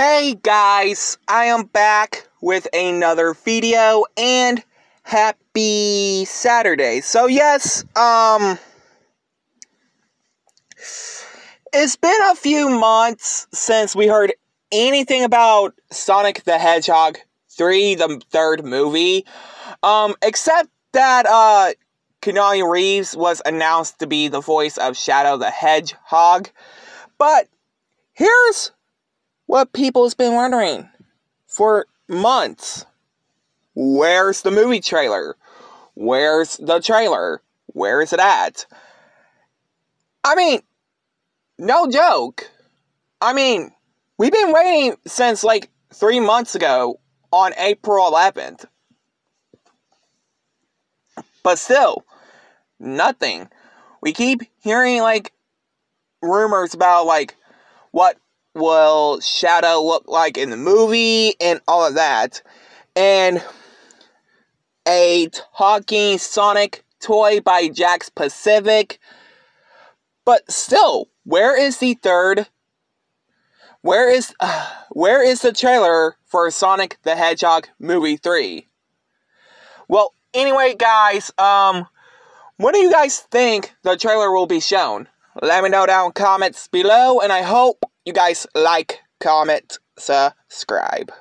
Hey guys, I am back with another video and happy Saturday. So yes, um it's been a few months since we heard anything about Sonic the Hedgehog 3, the third movie. Um except that uh Keanu Reeves was announced to be the voice of Shadow the Hedgehog. But here's what people's been wondering for months. Where's the movie trailer? Where's the trailer? Where is it at? I mean, no joke. I mean, we've been waiting since like three months ago on April 11th. But still, nothing. We keep hearing like rumors about like what will Shadow look like in the movie and all of that. And a talking Sonic toy by Jakks Pacific. But still, where is the third? Where is uh, where is the trailer for Sonic the Hedgehog movie 3? Well, anyway, guys, um what do you guys think the trailer will be shown? Let me know down comments below and I hope you guys like, comment, subscribe.